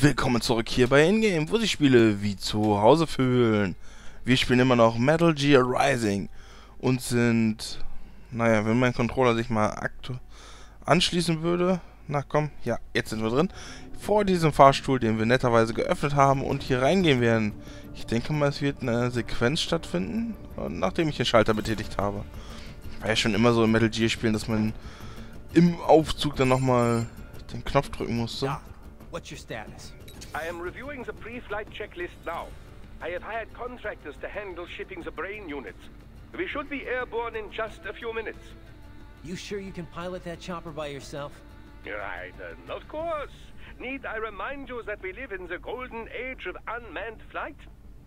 Willkommen zurück hier bei Ingame, wo sich Spiele wie zu Hause fühlen. Wir spielen immer noch Metal Gear Rising und sind, naja, wenn mein Controller sich mal anschließen würde, na komm, ja, jetzt sind wir drin, vor diesem Fahrstuhl, den wir netterweise geöffnet haben und hier reingehen werden. Ich denke mal, es wird eine Sequenz stattfinden, nachdem ich den Schalter betätigt habe. War ja schon immer so in Metal Gear Spielen, dass man im Aufzug dann nochmal den Knopf drücken musste. Doc, what's your status? I am reviewing the pre-flight checklist now. I have hired contractors to handle shipping the brain units. We should be airborne in just a few minutes. You sure you can pilot that chopper by yourself? Right, uh, of course. Need I remind you that we live in the golden age of unmanned flight?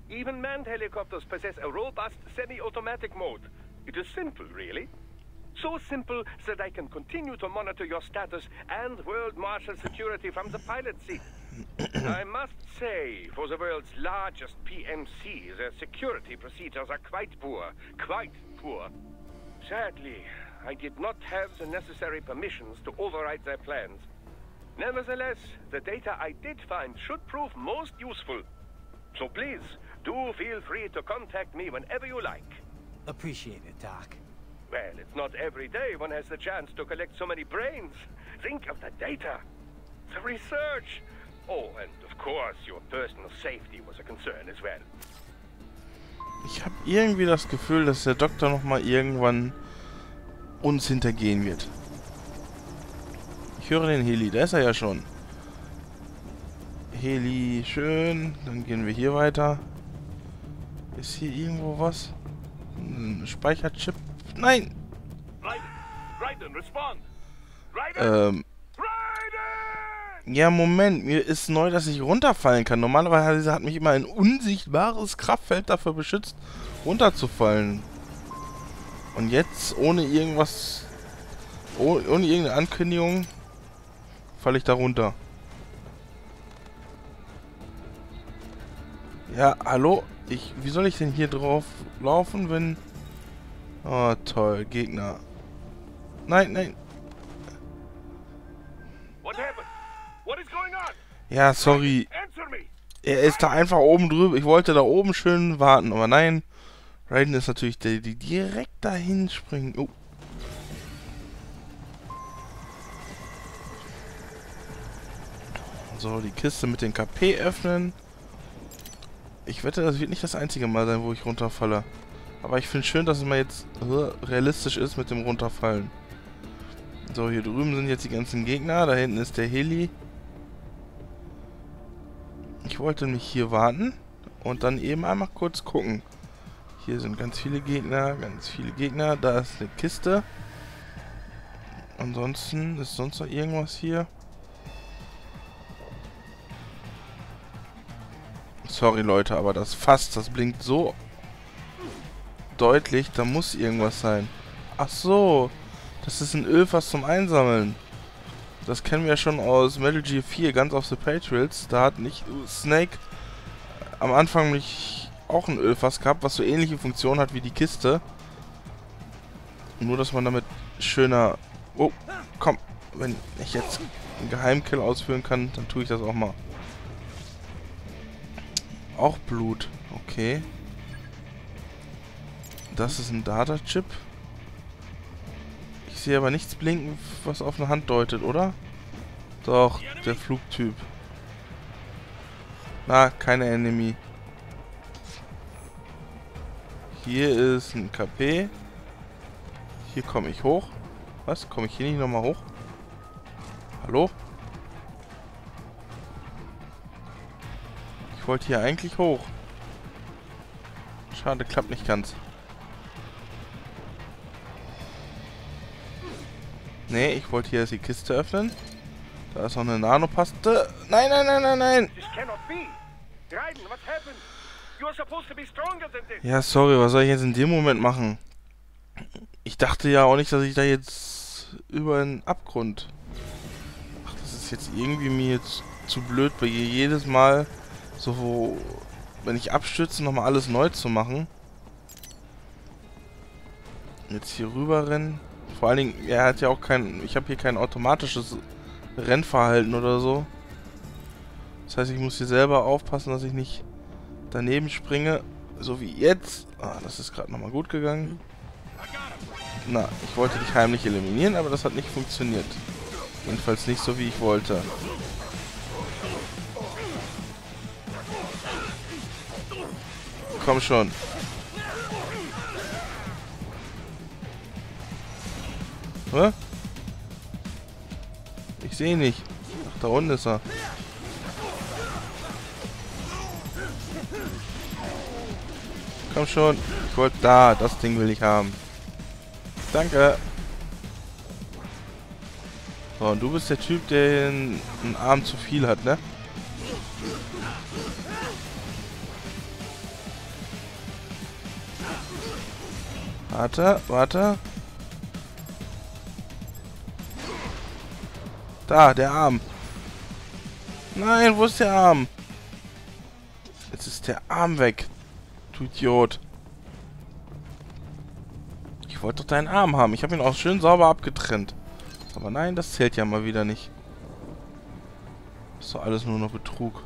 Even manned helicopters possess a robust semi-automatic mode. It is simple, really. So simple that I can continue to monitor your status and world martial security from the pilot seat. I must say, for the world's largest PMC, their security procedures are quite poor. Quite poor. Sadly, I did not have the necessary permissions to override their plans. Nevertheless, the data I did find should prove most useful. So please, do feel free to contact me whenever you like. Appreciate it, Doc. Well, it's not every day one has the chance to collect so many brains. Think of the data, the research. Oh, and of course, your personal safety was a concern as well. Ich habe irgendwie das Gefühl, dass der Doktor noch mal irgendwann uns hintergehen wird. Ich höre den Heli, da ist er ja schon. Heli, schön. Dann gehen wir hier weiter. Ist hier irgendwo was? Ein Speicherchip? Nein! Ähm. Ja, Moment. Mir ist neu, dass ich runterfallen kann. Normalerweise hat mich immer ein unsichtbares Kraftfeld dafür beschützt, runterzufallen. Und jetzt, ohne irgendwas... Ohne, ohne irgendeine Ankündigung, falle ich da runter. Ja, hallo? Ich, wie soll ich denn hier drauf laufen, wenn... Oh, toll, Gegner. Nein, nein. What happened? What is going on? Ja, sorry. Er ist da einfach oben drüber. Ich wollte da oben schön warten, aber nein. Raiden ist natürlich der, die direkt dahin springen. Oh. So, die Kiste mit den KP öffnen. Ich wette, das wird nicht das einzige Mal sein, wo ich runterfalle. Aber ich finde schön, dass es mal jetzt realistisch ist mit dem Runterfallen. So, hier drüben sind jetzt die ganzen Gegner. Da hinten ist der Heli. Ich wollte mich hier warten und dann eben einmal kurz gucken. Hier sind ganz viele Gegner, ganz viele Gegner. Da ist eine Kiste. Ansonsten ist sonst noch irgendwas hier. Sorry Leute, aber das Fass, das blinkt so deutlich, da muss irgendwas sein. Ach so, das ist ein Ölfass zum Einsammeln. Das kennen wir ja schon aus Metal Gear 4, ganz auf The Patriots. Da hat nicht Snake am Anfang nicht auch ein Ölfass gehabt, was so ähnliche Funktion hat wie die Kiste. Nur, dass man damit schöner... Oh, komm. Wenn ich jetzt einen Geheimkill ausführen kann, dann tue ich das auch mal. Auch Blut. Okay. Das ist ein Data-Chip. Ich sehe aber nichts blinken, was auf eine Hand deutet, oder? Doch, der Flugtyp. Na, keine Enemy. Hier ist ein KP. Hier komme ich hoch. Was? Komme ich hier nicht nochmal hoch? Hallo? Ich wollte hier eigentlich hoch. Schade, klappt nicht ganz. Nee, ich wollte hier die Kiste öffnen. Da ist noch eine Nanopaste. Nein, nein, nein, nein, nein. Ja, sorry, was soll ich jetzt in dem Moment machen? Ich dachte ja auch nicht, dass ich da jetzt über einen Abgrund... Ach, das ist jetzt irgendwie mir jetzt zu blöd, bei ihr jedes Mal so, wo, wenn ich abstürze, nochmal alles neu zu machen. Jetzt hier rüber rennen. Vor allen Dingen, er hat ja auch kein... Ich habe hier kein automatisches Rennverhalten oder so. Das heißt, ich muss hier selber aufpassen, dass ich nicht daneben springe. So wie jetzt. Ah, das ist gerade nochmal gut gegangen. Na, ich wollte dich heimlich eliminieren, aber das hat nicht funktioniert. Jedenfalls nicht so, wie ich wollte. Komm schon. Hä? Ich sehe nicht. Ach, da unten ist er. Komm schon. Ich wollte da. Das Ding will ich haben. Danke. So, und du bist der Typ, der einen Arm zu viel hat, ne? Warte, warte. Da, der Arm. Nein, wo ist der Arm? Jetzt ist der Arm weg. Du Idiot. Ich wollte doch deinen Arm haben. Ich habe ihn auch schön sauber abgetrennt. Aber nein, das zählt ja mal wieder nicht. ist doch alles nur noch Betrug.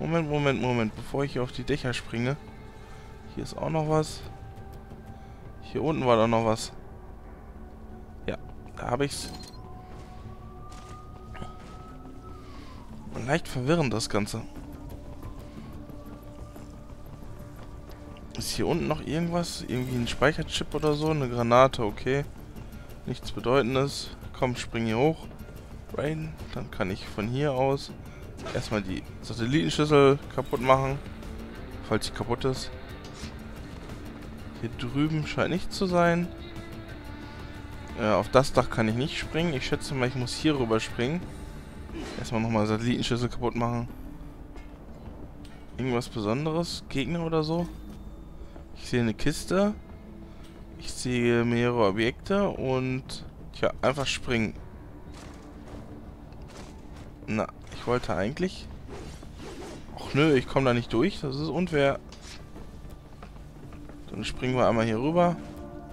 Moment, Moment, Moment. Bevor ich hier auf die Dächer springe. Hier ist auch noch was. Hier unten war doch noch was. Ja, da habe ich's. Leicht verwirrend das Ganze. Ist hier unten noch irgendwas? Irgendwie ein Speicherchip oder so? Eine Granate, okay. Nichts Bedeutendes. Komm, spring hier hoch. Rain. Dann kann ich von hier aus erstmal die Satellitenschüssel kaputt machen. Falls sie kaputt ist. Hier drüben scheint nichts zu sein. Äh, auf das Dach kann ich nicht springen. Ich schätze mal, ich muss hier rüber springen. Erstmal nochmal Satellitenschüssel kaputt machen. Irgendwas Besonderes? Gegner oder so? Ich sehe eine Kiste. Ich sehe mehrere Objekte und... Tja, einfach springen. Na, ich wollte eigentlich... Ach nö, ich komme da nicht durch. Das ist unfair. Dann springen wir einmal hier rüber.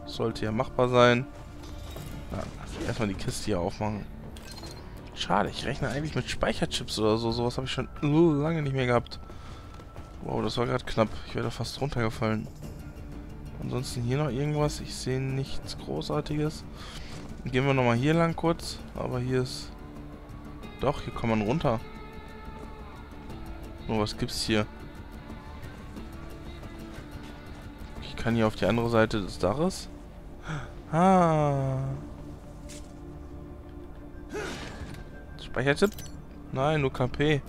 Sollte ja machbar sein. Na, erstmal die Kiste hier aufmachen. Schade, ich rechne eigentlich mit Speicherchips oder so. Sowas habe ich schon lange nicht mehr gehabt. Wow, das war gerade knapp. Ich wäre fast runtergefallen. Ansonsten hier noch irgendwas. Ich sehe nichts Großartiges. Gehen wir nochmal hier lang kurz. Aber hier ist... Doch, hier kann man runter. Nur was gibt's hier? Ich kann hier auf die andere Seite des Daches. Ah. Speicherchip? Nein, nur KP.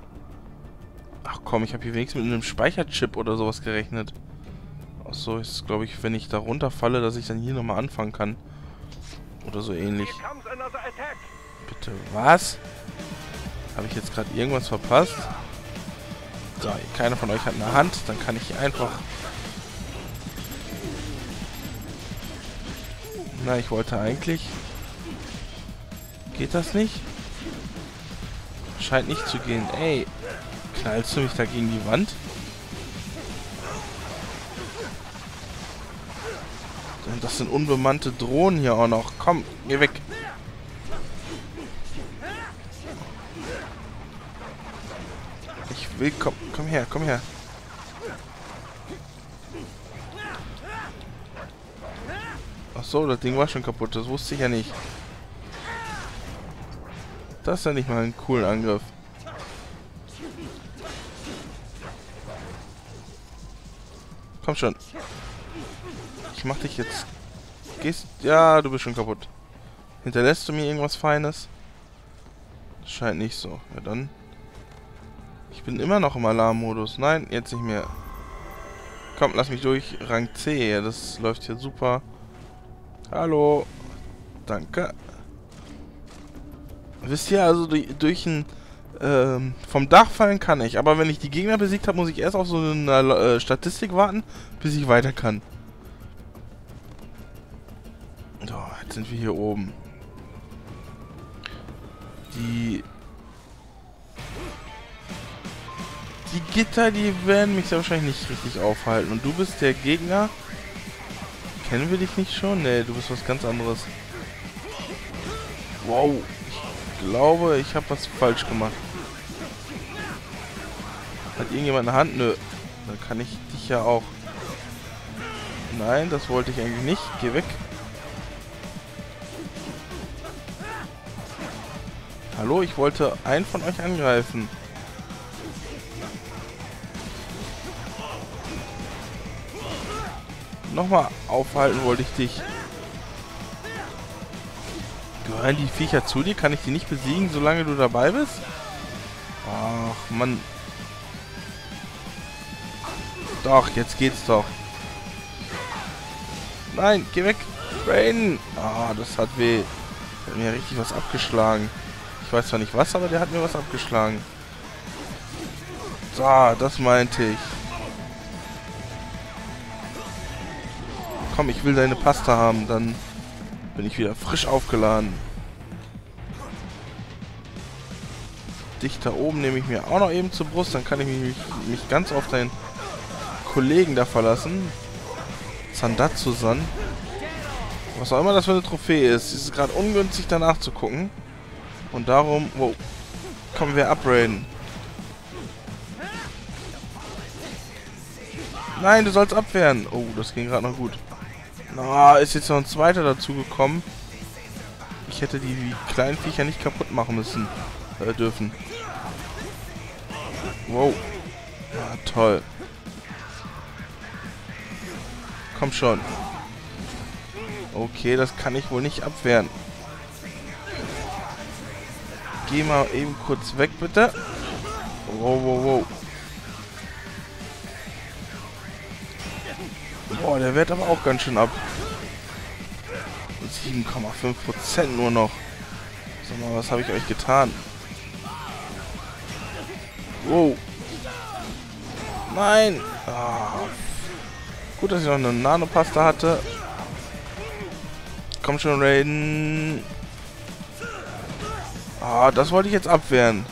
Ach komm, ich habe hier wenigstens mit einem Speicherchip oder sowas gerechnet. Achso, ist glaube ich, wenn ich da runterfalle, dass ich dann hier nochmal anfangen kann. Oder so ähnlich. Bitte, was? Habe ich jetzt gerade irgendwas verpasst? So, keiner von euch hat eine Hand, dann kann ich einfach... Na, ich wollte eigentlich... Geht das nicht? Scheint nicht zu gehen. Ey, knallst du mich da gegen die Wand? Das sind unbemannte Drohnen hier auch noch. Komm, geh weg. Ich will, komm, komm her, komm her. Ach so, das Ding war schon kaputt. Das wusste ich ja nicht. Das ist ja nicht mal ein cooler Angriff. Komm schon. Ich mach dich jetzt... Gehst... Ja, du bist schon kaputt. Hinterlässt du mir irgendwas Feines? Scheint nicht so. Ja, dann... Ich bin immer noch im Alarmmodus. Nein, jetzt nicht mehr. Komm, lass mich durch. Rang C. Ja, das läuft hier super. Hallo. Danke. Wisst ihr, also durch, ein... Ähm, vom Dach fallen kann ich, aber wenn ich die Gegner besiegt habe, muss ich erst auf so eine äh, Statistik warten, bis ich weiter kann. So, jetzt sind wir hier oben. Die... Die Gitter, die werden mich sehr wahrscheinlich nicht richtig aufhalten. Und du bist der Gegner. Kennen wir dich nicht schon? Ne, du bist was ganz anderes. Wow, glaube, ich habe was falsch gemacht. Hat irgendjemand eine Hand? Nö. Dann kann ich dich ja auch... Nein, das wollte ich eigentlich nicht. Geh weg. Hallo, ich wollte einen von euch angreifen. Nochmal aufhalten wollte ich dich. Gehören die Viecher zu dir? Kann ich die nicht besiegen, solange du dabei bist? Ach, Mann. Doch, jetzt geht's doch. Nein, geh weg. Rain. Ah, das hat weh. Der hat mir richtig was abgeschlagen. Ich weiß zwar nicht was, aber der hat mir was abgeschlagen. So, das meinte ich. Komm, ich will deine Pasta haben, dann bin ich wieder frisch aufgeladen. Dich da oben nehme ich mir auch noch eben zur Brust, dann kann ich mich, mich ganz auf deinen Kollegen da verlassen. Sandatsu-san. Was auch immer das für eine Trophäe ist. Es ist gerade ungünstig danach zu gucken. Und darum... Wow. Kommen wir upgraden. Nein, du sollst abwehren. Oh, das ging gerade noch gut. Na, ist jetzt noch ein zweiter dazu gekommen. Ich hätte die, kleinen Viecher nicht kaputt machen müssen. Äh, dürfen. Wow. Ja, toll. Komm schon. Okay, das kann ich wohl nicht abwehren. Geh mal eben kurz weg, bitte. Wow, wow, wow. Boah, der wehrt aber auch ganz schön ab. 7,5% nur noch. Sag mal, was habe ich euch getan? Wow. Nein. Ah. Gut, dass ich noch eine Nanopasta hatte. Komm schon, Raiden. Ah, das wollte ich jetzt abwehren.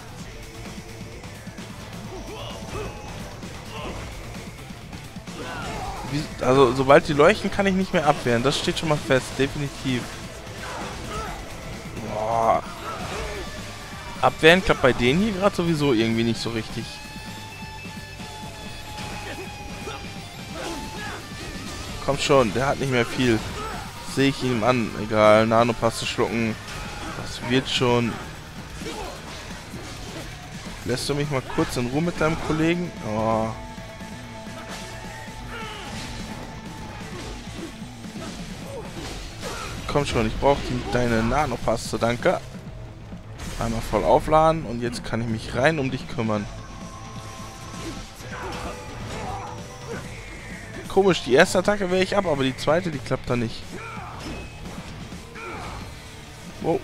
Also, sobald die leuchten, kann ich nicht mehr abwehren. Das steht schon mal fest, definitiv. Boah. Abwehren klappt bei denen hier gerade sowieso irgendwie nicht so richtig. Kommt schon, der hat nicht mehr viel. Sehe ich ihm an. Egal, Nanopaste schlucken. Das wird schon. Lässt du mich mal kurz in Ruhe mit deinem Kollegen? Oh. Komm schon, ich brauche deine Nanopaste, danke. Einmal voll aufladen und jetzt kann ich mich rein um dich kümmern. Komisch, die erste Attacke wäre ich ab, aber die zweite, die klappt da nicht. Wow.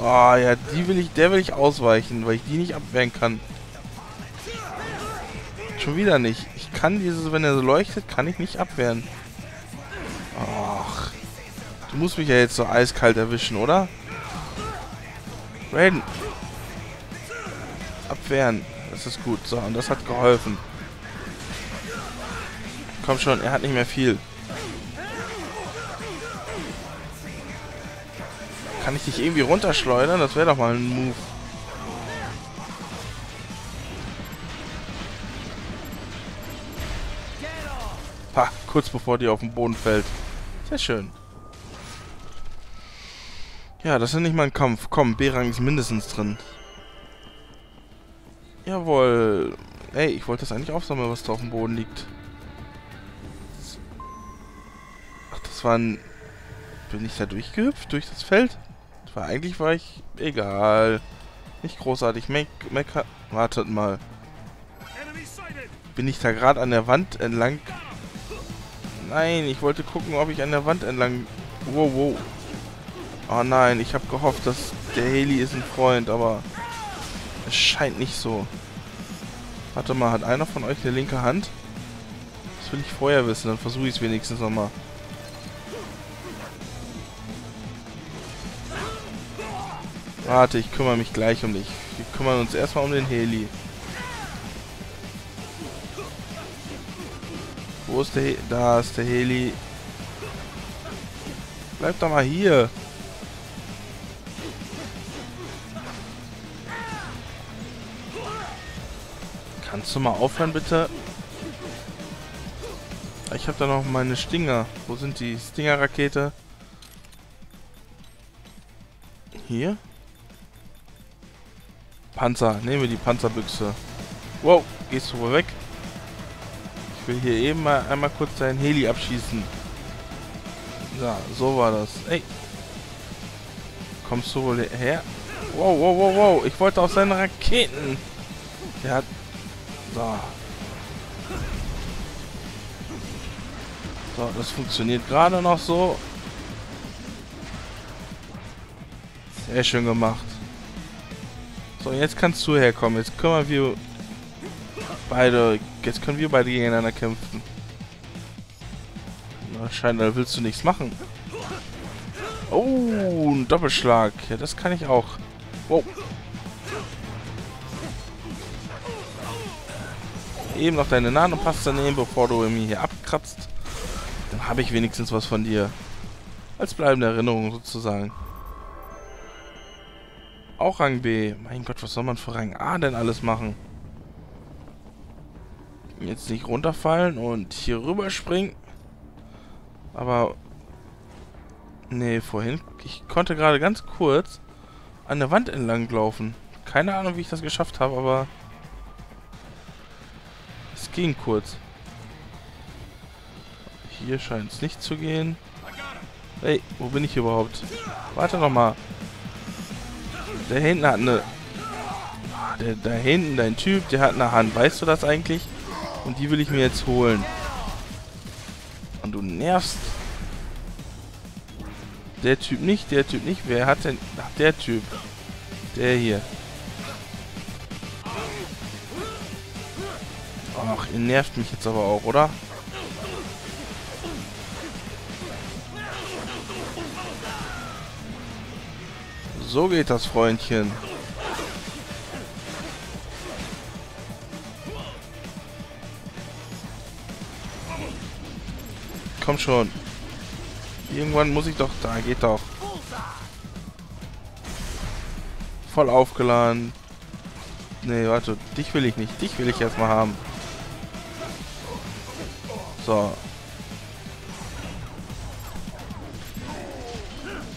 Oh, ja, die will ich, der will ich ausweichen, weil ich die nicht abwehren kann. Schon wieder nicht. Ich kann dieses, wenn er so leuchtet, kann ich nicht abwehren. Musst mich ja jetzt so eiskalt erwischen, oder? Raiden. Abwehren. Das ist gut. So, und das hat geholfen. Komm schon, er hat nicht mehr viel. Kann ich dich irgendwie runterschleudern? Das wäre doch mal ein Move. Ha, kurz bevor die auf den Boden fällt. Sehr schön. Ja, das ist nicht mal ein Kampf. Komm, B-Rang ist mindestens drin. Jawohl. Ey, ich wollte das eigentlich aufsammeln, was da auf dem Boden liegt. Ach, das war ein... Bin ich da durchgehüpft? Durch das Feld? Das war, eigentlich war ich... Egal. Nicht großartig. Meck, mecker... Wartet mal. Bin ich da gerade an der Wand entlang... Nein, ich wollte gucken, ob ich an der Wand entlang... Wow, wow. Oh nein, ich habe gehofft, dass der Heli ist ein Freund, aber es scheint nicht so. Warte mal, hat einer von euch eine linke Hand? Das will ich vorher wissen, dann versuche ich es wenigstens nochmal. Warte, ich kümmere mich gleich um dich. Wir kümmern uns erstmal um den Heli. Wo ist der Heli? Da ist der Heli. Bleib doch mal hier. Kannst du mal aufhören, bitte? Ich habe da noch meine Stinger. Wo sind die Stinger-Rakete? Hier? Panzer. Nehmen wir die Panzerbüchse. Wow, gehst du wohl weg? Ich will hier eben mal einmal kurz deinen Heli abschießen. Ja, so war das. Ey. Kommst du wohl her? Wow, wow, wow, wow. Ich wollte auf seine Raketen. Der hat... So. So, das funktioniert gerade noch so. Sehr schön gemacht. So, jetzt kannst du herkommen. Jetzt können wir beide... Jetzt können wir beide gegeneinander kämpfen. Wahrscheinlich willst du nichts machen. Oh, ein Doppelschlag. Ja, das kann ich auch. Wow. Eben noch deine Nanopaste nehmen, bevor du mir hier abkratzt. Dann habe ich wenigstens was von dir. Als bleibende Erinnerung sozusagen. Auch Rang B. Mein Gott, was soll man für Rang A denn alles machen? Jetzt nicht runterfallen und hier rüberspringen. Aber... Nee, vorhin... Ich konnte gerade ganz kurz an der Wand entlang laufen. Keine Ahnung, wie ich das geschafft habe, aber... Ging kurz. Hier scheint es nicht zu gehen. Hey, wo bin ich überhaupt? Warte noch mal. Der hinten hat eine... Der da hinten, dein Typ, der hat eine Hand. Weißt du das eigentlich? Und die will ich mir jetzt holen. Und du nervst. Der Typ nicht, der Typ nicht. Wer hat denn... Ach, der Typ. Der hier. Ach, ihr nervt mich jetzt aber auch, oder? So geht das, Freundchen. Komm schon. Irgendwann muss ich doch... Da geht doch. Voll aufgeladen. Nee, warte. Dich will ich nicht. Dich will ich erstmal haben. So.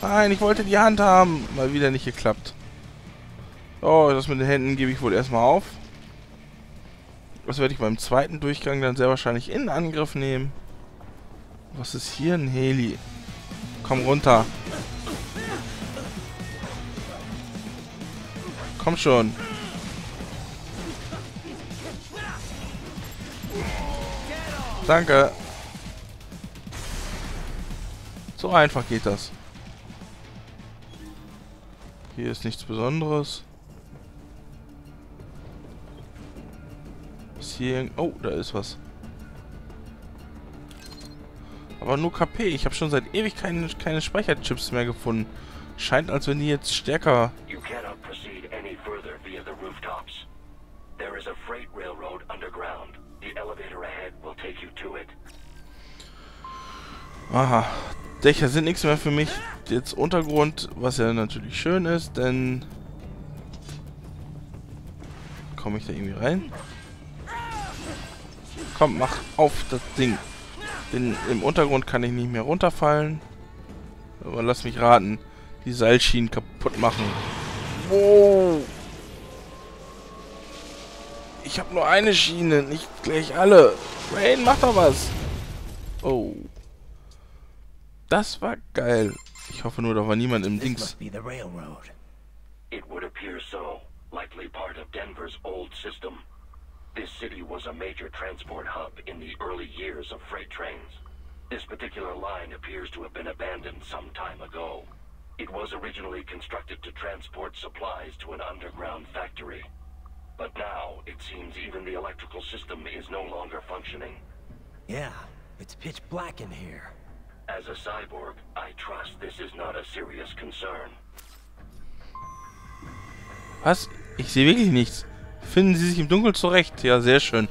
Nein, ich wollte die Hand haben. Mal wieder nicht geklappt. Oh, das mit den Händen gebe ich wohl erstmal auf. Das werde ich beim zweiten Durchgang dann sehr wahrscheinlich in Angriff nehmen. Was ist hier? Ein Heli. Komm runter. Komm schon. Danke. So einfach geht das. Hier ist nichts Besonderes. Ist hier... Oh, da ist was. Aber nur KP. Ich habe schon seit ewig keine, keine Speicherchips mehr gefunden. Scheint, als wenn die jetzt stärker... You cannot proceed any further via the rooftops. There is a freight railroad underground. The elevator ahead will take you to it. Aha. Dächer sind nichts mehr für mich. Jetzt Untergrund, was ja natürlich schön ist, denn... Komme ich da irgendwie rein? Komm, mach auf das Ding. Denn im Untergrund kann ich nicht mehr runterfallen. Aber lass mich raten. Die Seilschienen kaputt machen. Wow. Ich habe nur eine Schiene, nicht gleich alle. Rain, mach doch was. Oh. Das war geil. Ich hoffe nur, da war niemand im Dings. It would appear so. Likely part of Denver's old system. This city was a major transport hub in the early years of freight trains. This particular line appears to have been abandoned some time ago. It was originally constructed to transport supplies to an underground factory. But now, it seems even the electrical system is no longer functioning. Yeah, it's pitch black in here. As a cyborg, I trust this is not a serious concern. Was? Ich sehe wirklich nichts. Finden Sie sich im Dunkeln zurecht? Ja, sehr schön.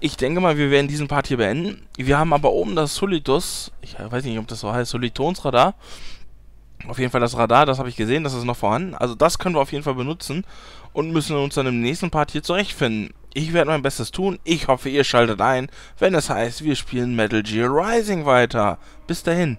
Ich denke mal, wir werden diesen Part hier beenden. Wir haben aber oben das Solitus. Ich weiß nicht, ob das so heißt. Solitonsradar. Auf jeden Fall das Radar, das habe ich gesehen, das ist noch vorhanden. Also das können wir auf jeden Fall benutzen und müssen uns dann im nächsten Part hier zurechtfinden. Ich werde mein Bestes tun. Ich hoffe, ihr schaltet ein, wenn es heißt, wir spielen Metal Gear Rising weiter. Bis dahin.